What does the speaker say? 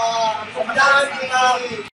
uh, pagdaan ng